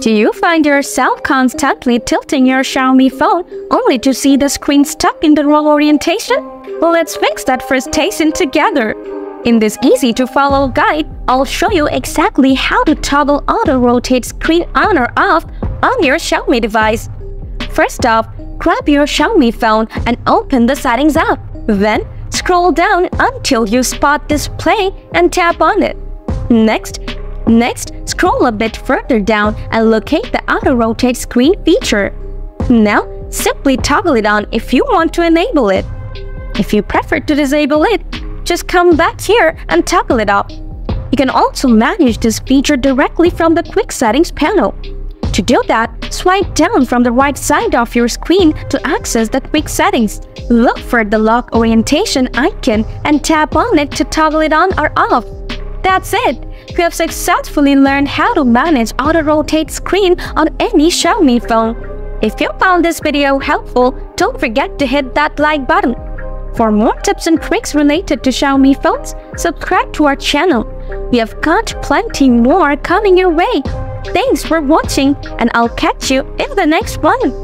Do you find yourself constantly tilting your Xiaomi phone only to see the screen stuck in the wrong orientation? Well, let's fix that frustration together. In this easy-to-follow guide, I'll show you exactly how to toggle auto-rotate screen on or off on your Xiaomi device. First off, grab your Xiaomi phone and open the settings app. Then, scroll down until you spot display and tap on it. Next, Next, scroll a bit further down and locate the auto-rotate screen feature. Now, simply toggle it on if you want to enable it. If you prefer to disable it, just come back here and toggle it off. You can also manage this feature directly from the Quick Settings panel. To do that, swipe down from the right side of your screen to access the Quick Settings. Look for the lock orientation icon and tap on it to toggle it on or off. That's it! You have successfully learned how to manage auto-rotate screen on any Xiaomi phone. If you found this video helpful, don't forget to hit that like button. For more tips and tricks related to Xiaomi phones, subscribe to our channel. We have got plenty more coming your way. Thanks for watching and I'll catch you in the next one.